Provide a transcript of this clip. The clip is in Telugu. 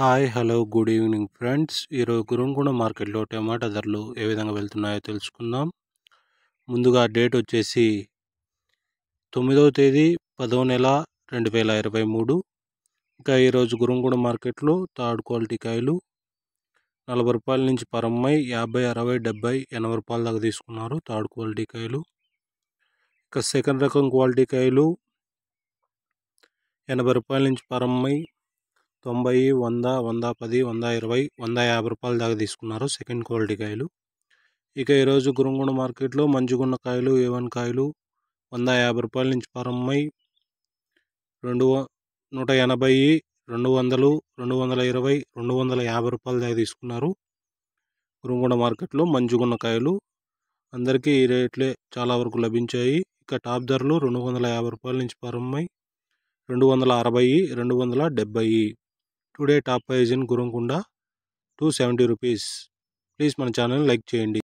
Hi hello good evening friends. ఈరోజు గురుంగూడ మార్కెట్లో టమాటా ధరలు ఏ విధంగా వెళ్తున్నాయో తెలుసుకుందాం. ముందుగా డేట్ వచ్చేసి తొమ్మిదవ తేదీ పదవ నెల రెండు వేల ఇరవై మూడు. ఇంకా ఈరోజు గురుంగూడ మార్కెట్లో థర్డ్ క్వాలిటీ కాయలు నలభై రూపాయల నుంచి పరమ్మై యాభై అరవై డెబ్బై ఎనభై రూపాయల దాకా తీసుకున్నారు థర్డ్ క్వాలిటీ కాయలు. ఇంకా సెకండ్ రకం క్వాలిటీ కాయలు ఎనభై రూపాయల నుంచి పరమ్మై తొంభై వంద వంద పది వంద ఇరవై వంద యాభై రూపాయల దాకా తీసుకున్నారు సెకండ్ క్వాలిటీ కాయలు. ఇక ఈరోజు గురంగూడ మార్కెట్లో మంచిగున్న కాయలు ఏవన్ వన్ కాయలు వంద యాభై రూపాయల నుంచి ప్రారంభమై రెండు నూట ఎనభై రెండు వందలు రెండు వందల ఇరవై రెండు వందల యాభై రూపాయల దాకా తీసుకున్నారు. గురంగూడ మార్కెట్లో మంచిగున్న కాయలు అందరికీ ఈ రేట్లే చాలా వరకు లభించాయి. ఇక టాప్ ధరలు రెండు వందల యాభై రూపాయల నుంచి ప్రారంభమై రెండు వందల అరవై రెండు వందల డెబ్బై. Today top prize in Gurramkonda two seventy rupees. Please మన ఛానల్ లైక్ చేయండి.